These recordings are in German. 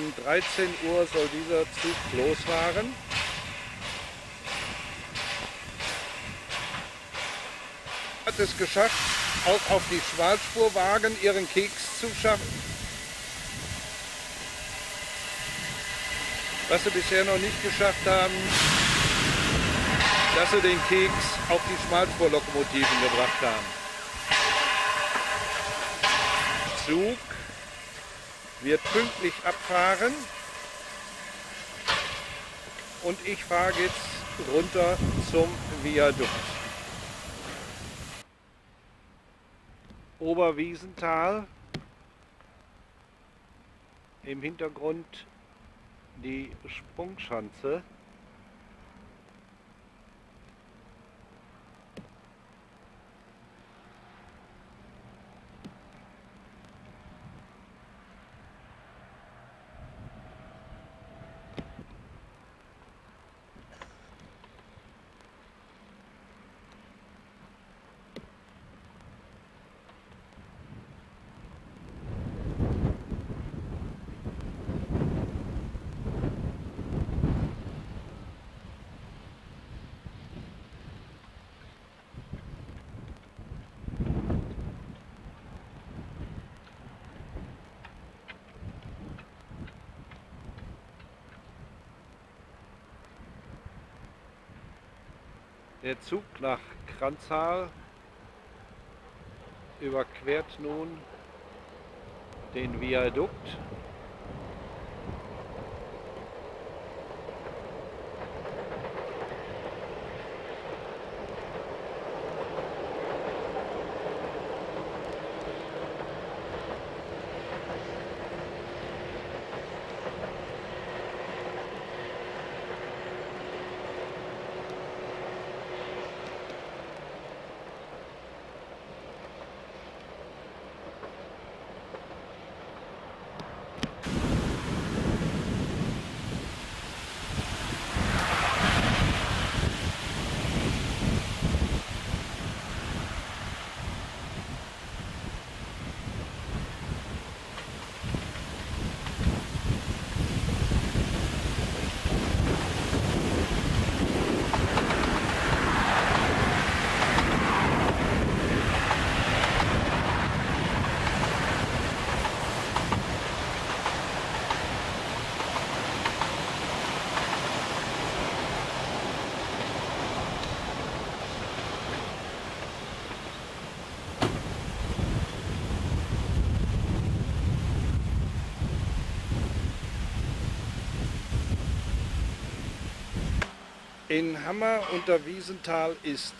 Um 13 Uhr soll dieser Zug losfahren. Hat es geschafft, auch auf die Schmalspurwagen ihren Keks zu schaffen. Was sie bisher noch nicht geschafft haben, dass sie den Keks auf die Schmalspurlokomotiven gebracht haben. Zug wird pünktlich abfahren und ich fahre jetzt runter zum Viadukt. Oberwiesental, im Hintergrund die Sprungschanze. Der Zug nach Kranzal überquert nun den Viadukt In Hammer unter Wiesenthal ist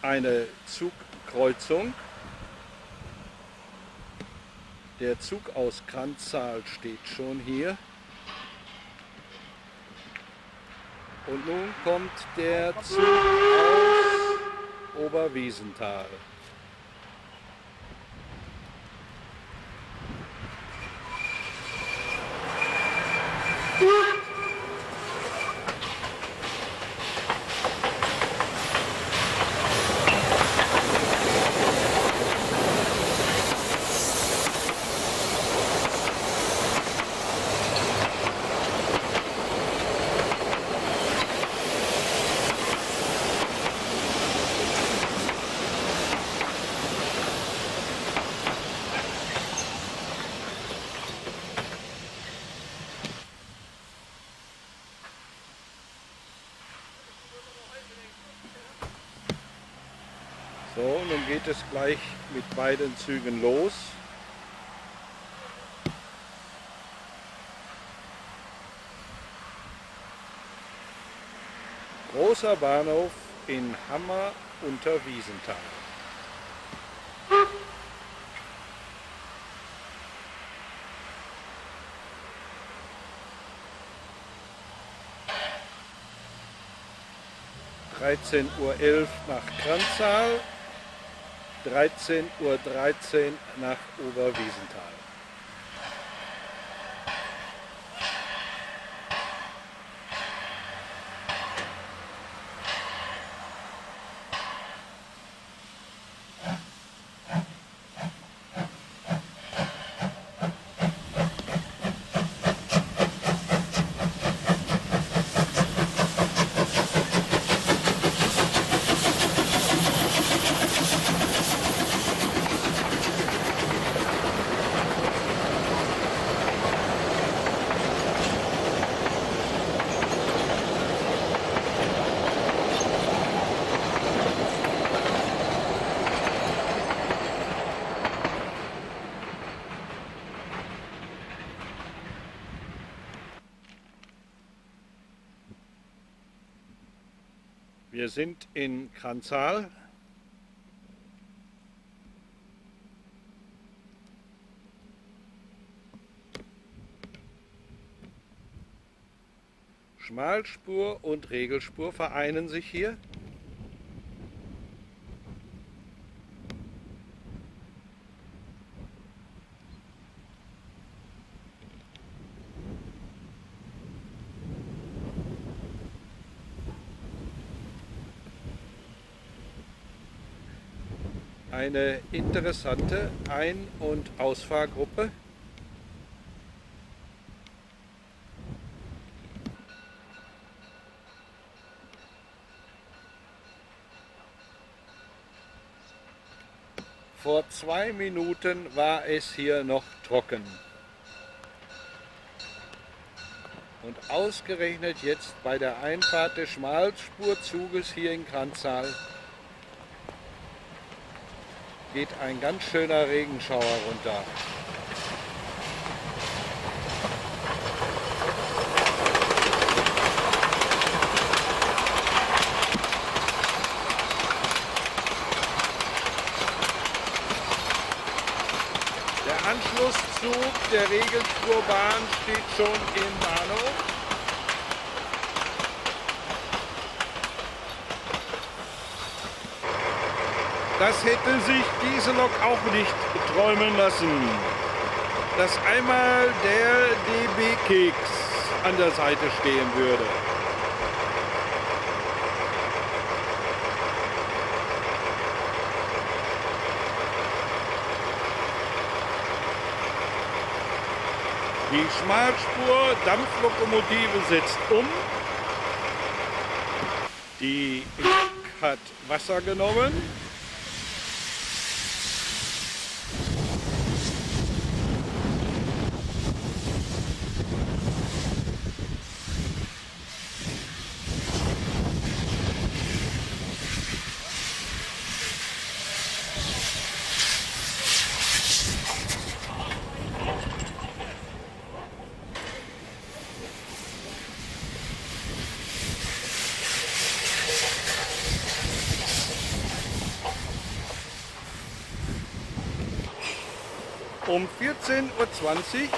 eine Zugkreuzung. Der Zug aus Kranzal steht schon hier. Und nun kommt der Zug aus Oberwiesenthal. So, nun geht es gleich mit beiden Zügen los. Großer Bahnhof in Hammer unter Wiesenthal. Dreizehn Uhr elf nach Kranzal, 13.13 Uhr nach Oberwiesenthal. Wir sind in Kranzal. Schmalspur und Regelspur vereinen sich hier. Eine interessante Ein- und Ausfahrgruppe. Vor zwei Minuten war es hier noch trocken. Und ausgerechnet jetzt bei der Einfahrt des Schmalspurzuges hier in Kranzal geht ein ganz schöner Regenschauer runter. Der Anschlusszug der Regelspurbahn steht schon im Bahnhof. Das hätte sich diese Lok auch nicht träumen lassen, dass einmal der DB-Keks an der Seite stehen würde. Die Schmalspur-Dampflokomotive setzt um. Die hat Wasser genommen. Um 14.20 Uhr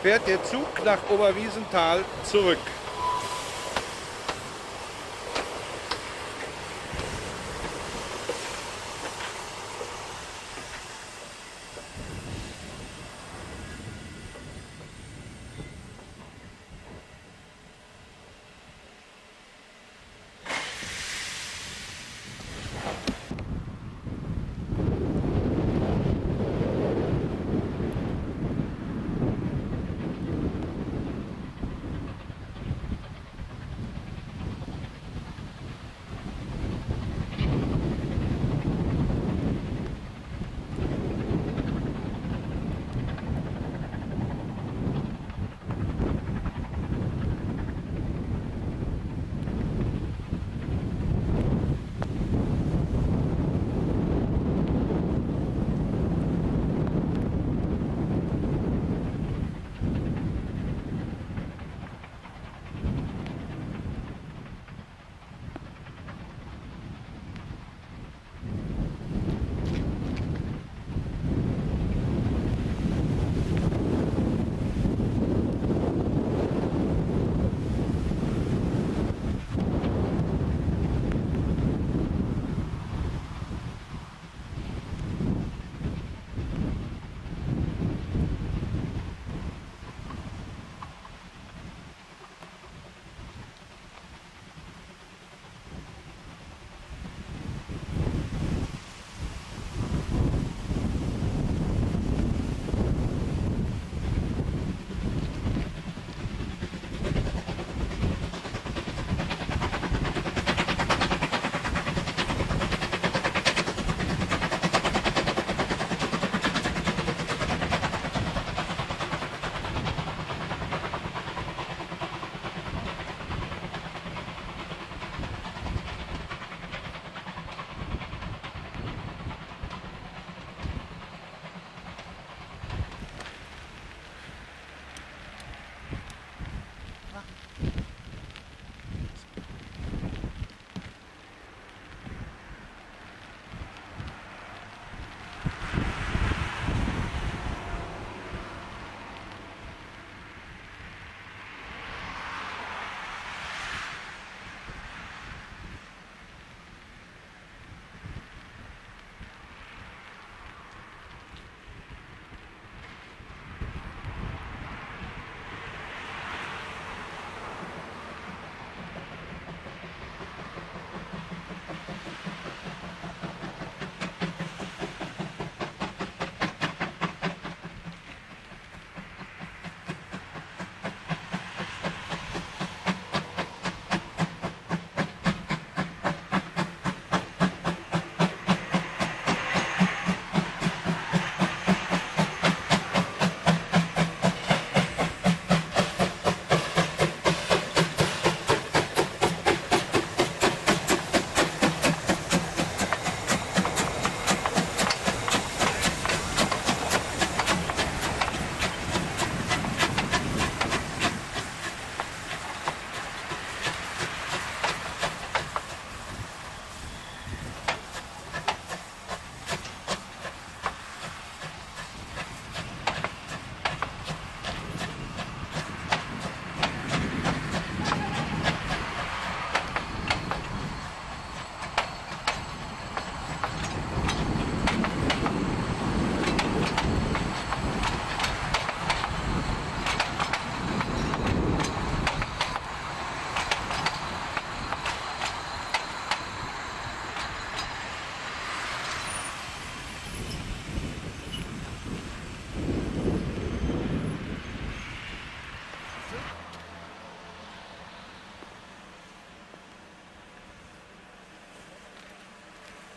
fährt der Zug nach Oberwiesenthal zurück.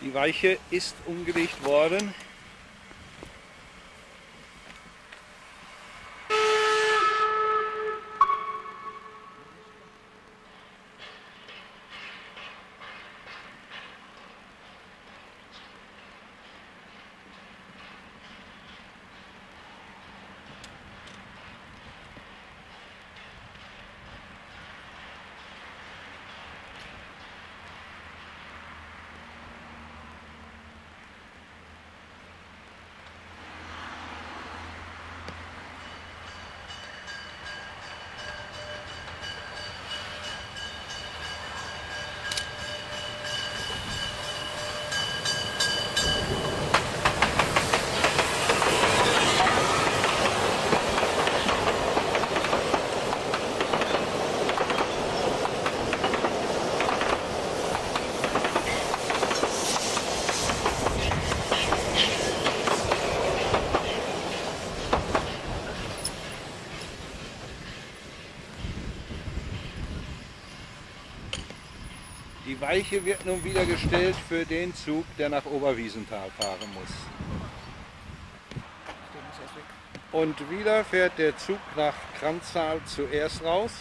Die Weiche ist umgelegt worden. Die Weiche wird nun wieder gestellt für den Zug, der nach Oberwiesenthal fahren muss. Und wieder fährt der Zug nach Kranztal zuerst raus.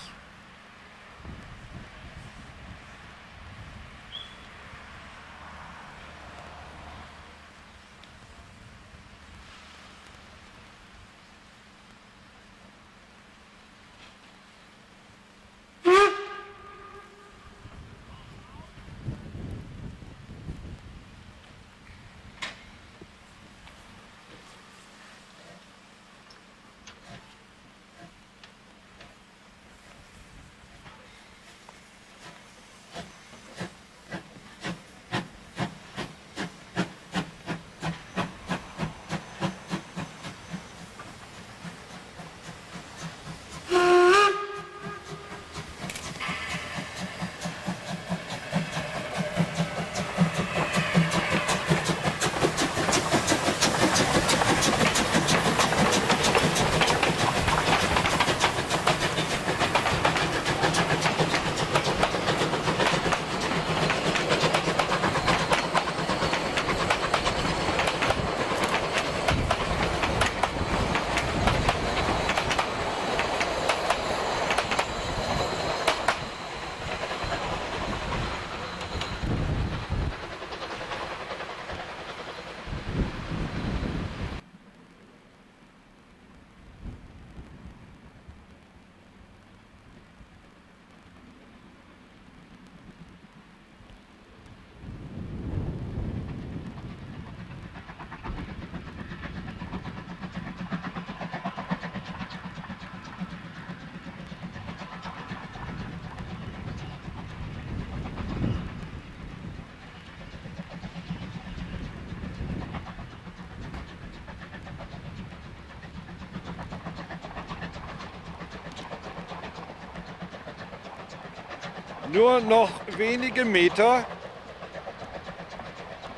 Nur noch wenige Meter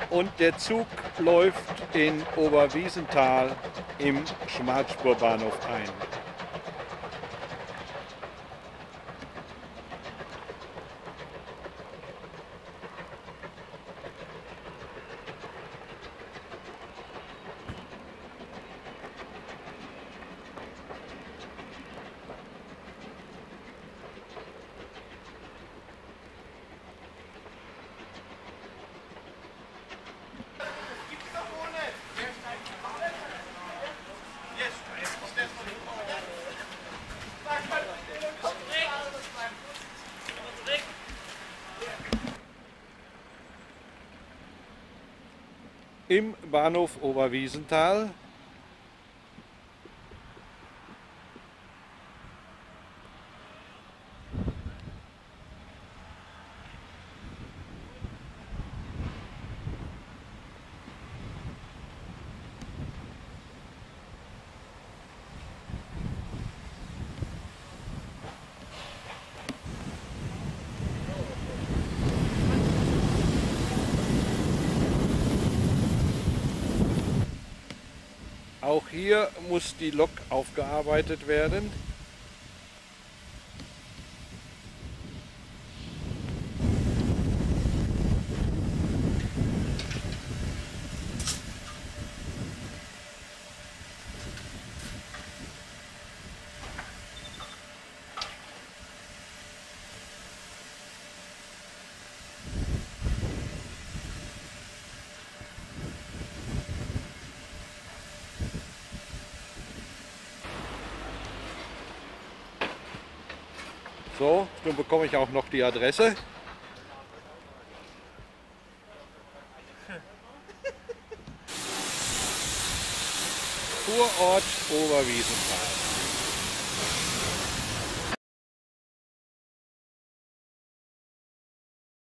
und der Zug läuft in Oberwiesenthal im Schmalspurbahnhof ein. Im Bahnhof Oberwiesenthal Auch hier muss die Lok aufgearbeitet werden. So, nun bekomme ich auch noch die Adresse. Kurort Oberwiesenthal.